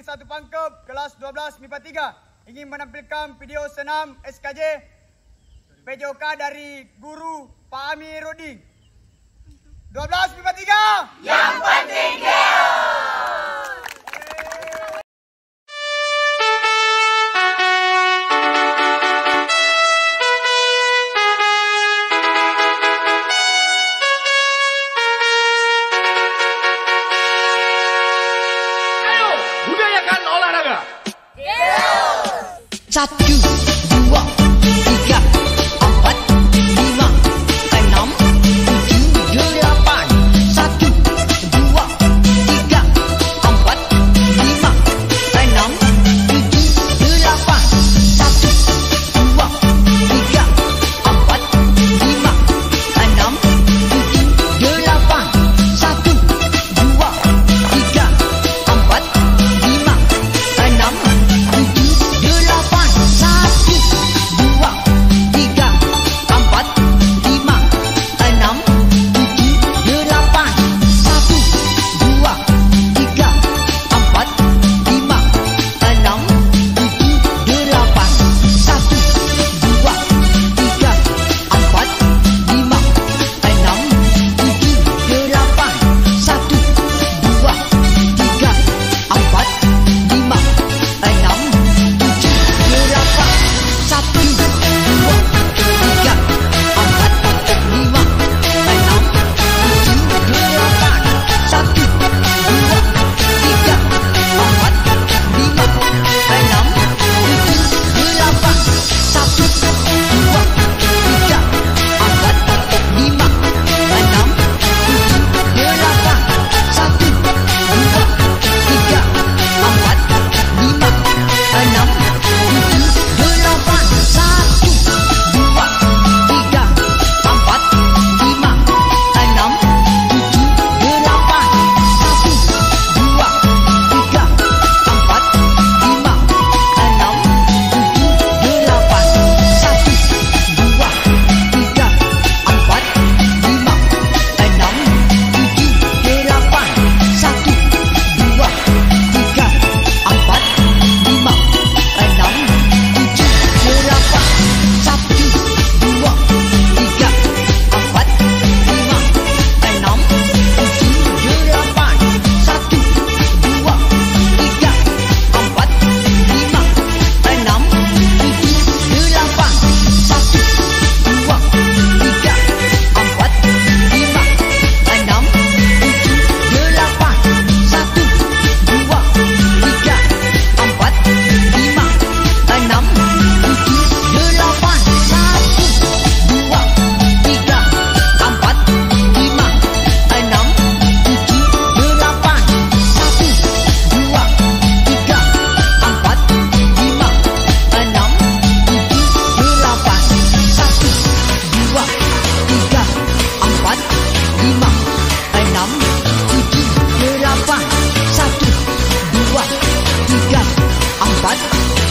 Negeri Satu Pangkep kelas 12 MIPA 3 ingin menampilkan video senam SKJ PJOK dari guru Pak Amir Rodi. 12 MIPA 3. Yang penting Ayo,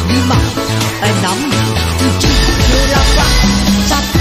lima, enam, tujuh, delapan, satu.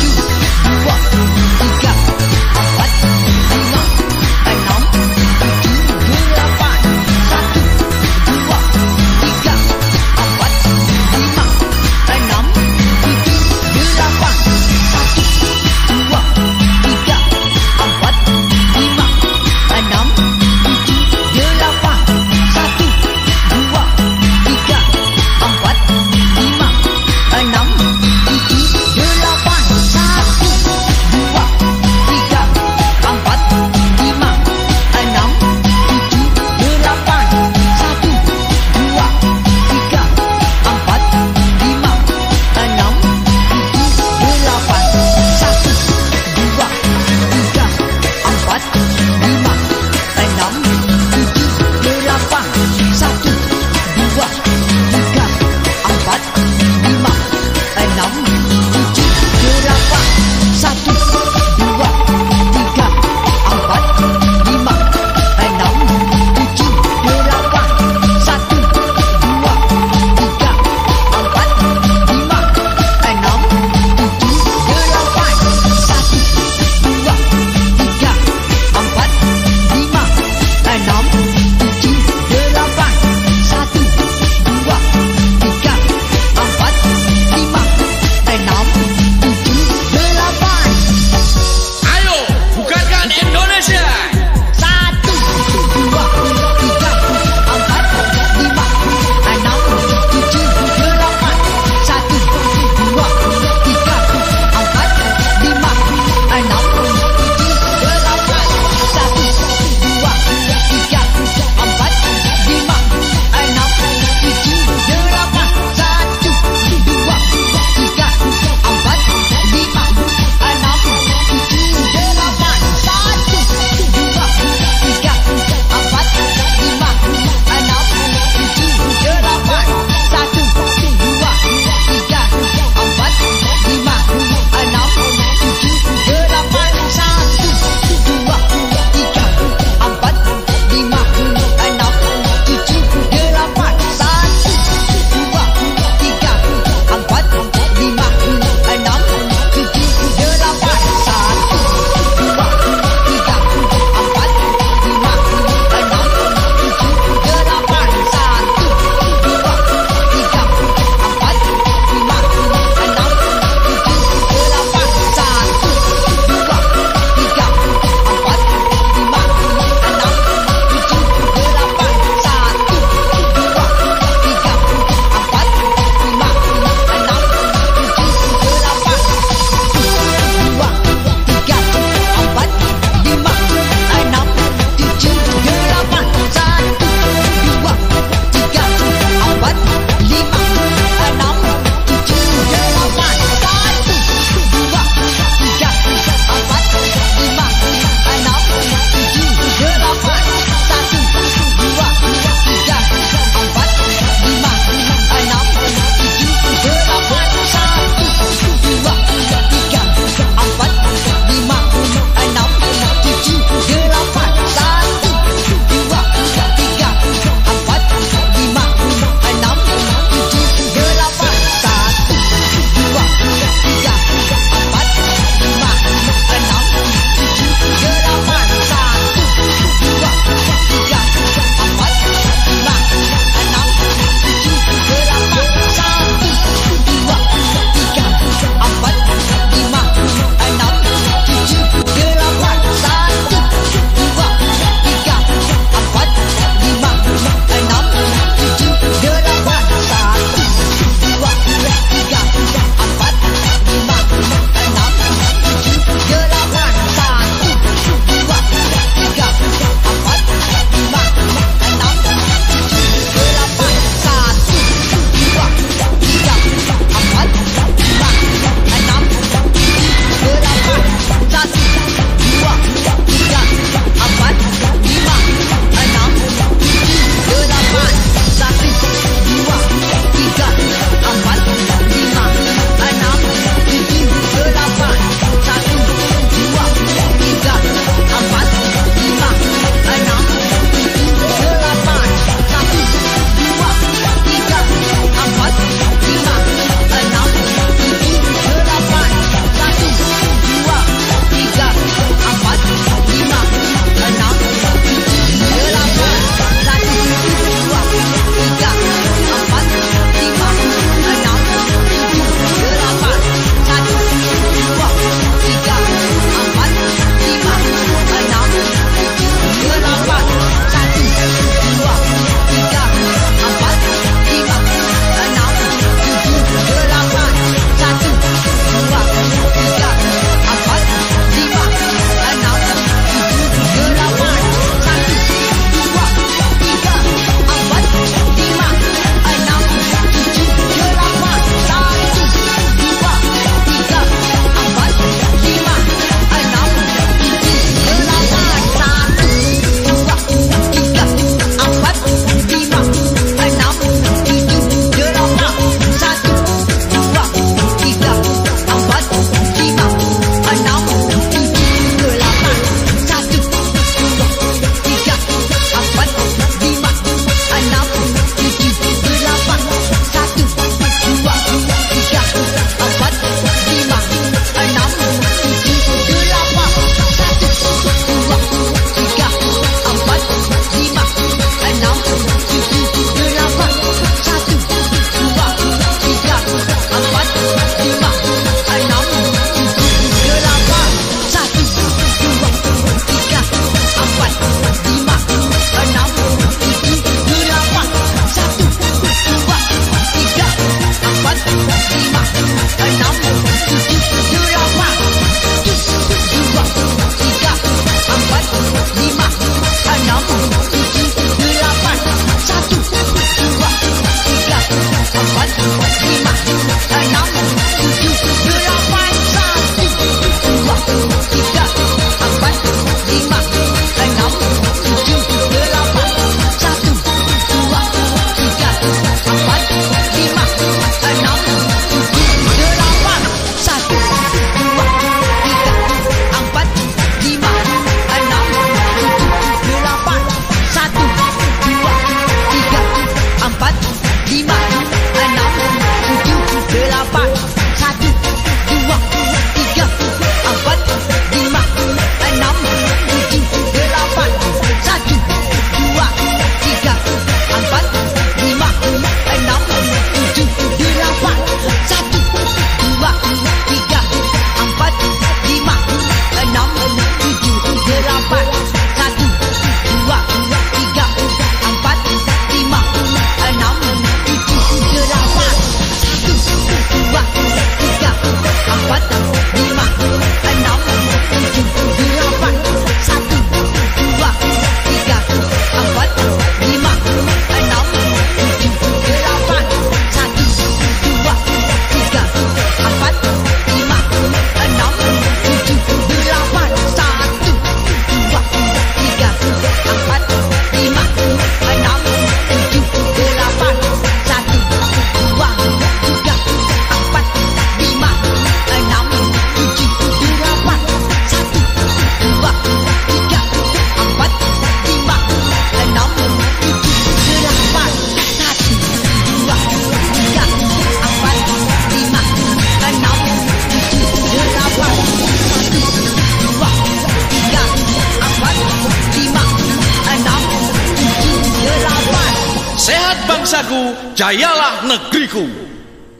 Jayalah negeriku.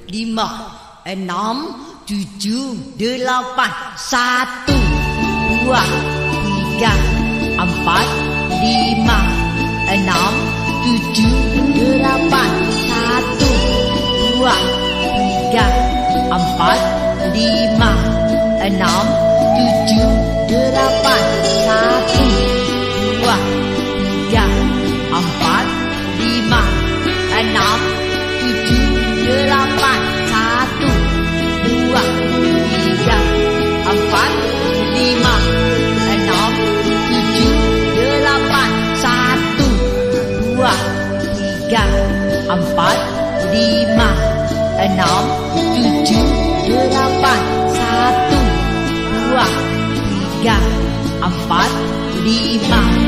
lima, enam, tujuh, delapan, satu, dua, tiga, empat, lima, empat, lima, enam, tujuh, delapan, satu, dua, tiga, empat, lima,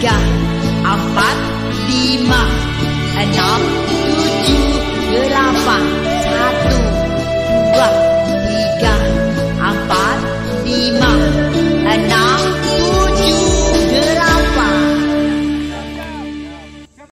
tiga, empat, lima, enam,